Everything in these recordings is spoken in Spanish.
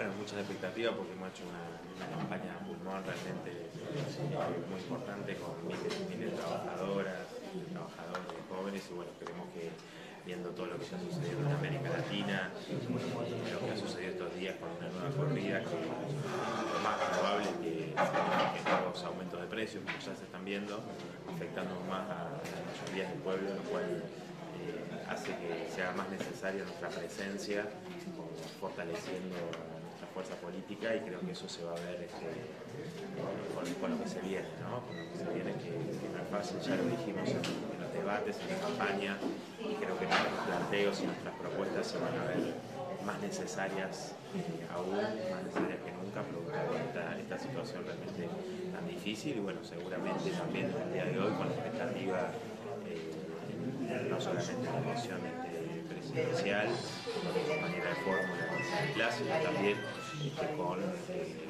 Bueno, muchas expectativas porque hemos hecho una, una campaña pulmón realmente muy importante con miles y miles de trabajadoras, trabajadores, jóvenes y bueno, esperemos que viendo todo lo que está sucediendo en América Latina, lo que ha sucedido estos días con una nueva corrida, que lo más probable es que, que nuevos aumentos de precios, como ya se están viendo, afectando más a, la mayoría del pueblo, lo cual eh, hace que sea más necesaria nuestra presencia, fortaleciendo nuestra fuerza política y creo que eso se va a ver este, con, lo que se viene, ¿no? con lo que se viene que, que no es fácil, ya lo dijimos en, los debates, en la campaña y creo que nuestros planteos y nuestras propuestas se van a ver más necesarias eh, aún, más necesarias que nunca, producto de esta, situación realmente tan difícil y bueno, seguramente también en el día de hoy con la expectativa eh, no solamente la elección este, presidencial, fórmula de clase, sino también este, con eh,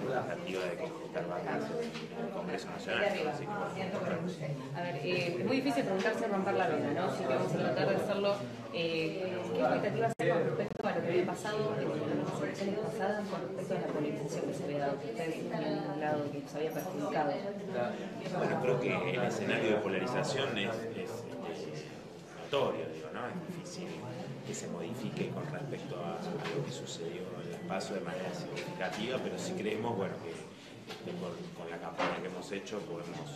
la expectativa de conquistar bancas en el Congreso Nacional. Así que, a ver, eh, es muy difícil preguntarse romper la vena, ¿no? Así que vamos a tratar de hacerlo. Eh, ¿Qué expectativas hay con respecto a lo que había pasado en las elecciones pasadas con respecto a la politización que se había dado? Ustedes habían hablado que se había perjudicado. Bueno, creo que el escenario de polarización es, es, es notorio, digo, ¿no? Es difícil que se modifique con respecto a, lo que sucedió en el paso de manera significativa, pero sí creemos, bueno, que con, la campaña que hemos hecho podemos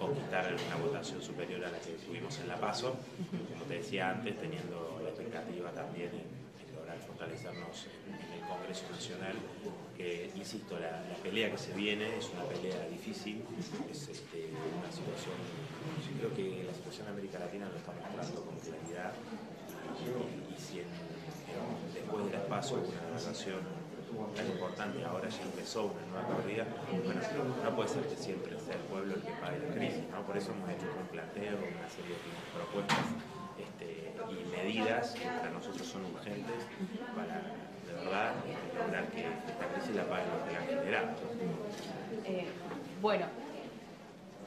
conquistar una votación superior a la que tuvimos en la PASO, como te decía antes, teniendo la expectativa también en, en lograr fortalecernos en, el Congreso Nacional, que, insisto, la, pelea que se viene es una pelea difícil, es este, una situación, yo creo que la situación en América Latina lo está mostrando con claridad, y, y si en, espacio una evaluación tan importante, ahora ya empezó una nueva corrida, no puede ser que siempre sea el pueblo el que pague la crisis, ¿no? por eso hemos hecho un planteo, una serie de propuestas este, y medidas que para nosotros son urgentes para de verdad lograr que esta crisis la paguen los que la han generado. Eh, bueno,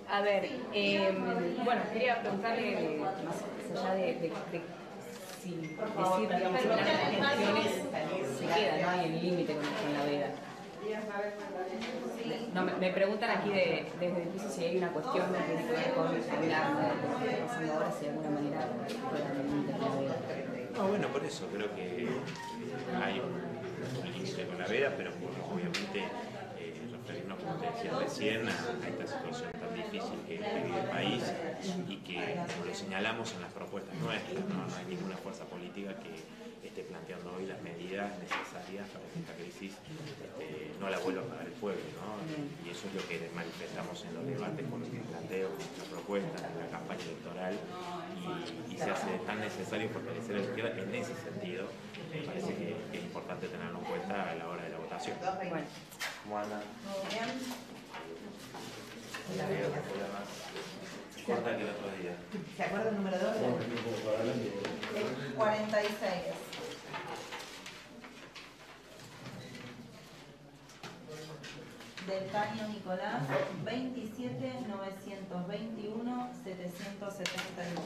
a ver, eh, bueno, quería preguntarle más allá de si decir, digamos, las cuestiones se queda, no hay el límite con, con, la veda. No, me, me, preguntan aquí de, desde el piso si hay una cuestión que tiene que ver con hablar de lo que está pasando ahora, si de alguna manera fuera del límite con la veda. No, bueno, por eso creo que hay un límite con la veda, pero obviamente eh, referirnos, como te decía recién, a, a esta situación tan difícil que, que vive el país y que, como lo señalamos en las propuestas nuestras, ¿no? no hay ninguna fuerza política que esté planteando hoy las medidas necesarias para que esta crisis este, no la vuelva a pagar el pueblo. ¿no? Y eso es lo que manifestamos en los debates con nuestros planteos, con nuestras propuestas, en la campaña electoral y, y, se hace tan necesario fortalecer la izquierda en ese sentido. Me parece que, que, es importante tenerlo en cuenta a la hora de la votación. Bueno. ¿Cómo andan? Muy bien. La veo más corta que el otro día. ¿Se acuerda el número 2? El 46. Del Caño Nicolás, 27 921 771.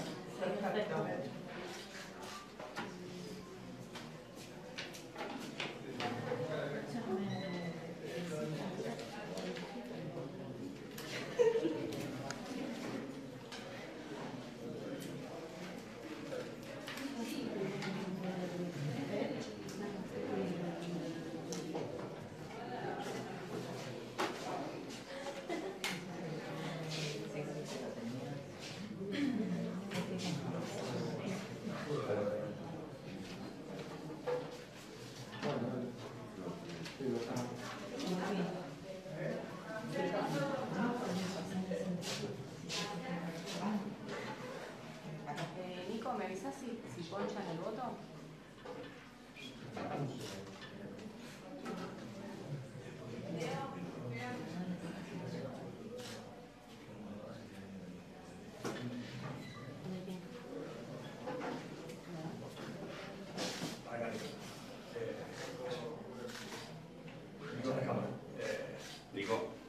원천을 얻어 이거?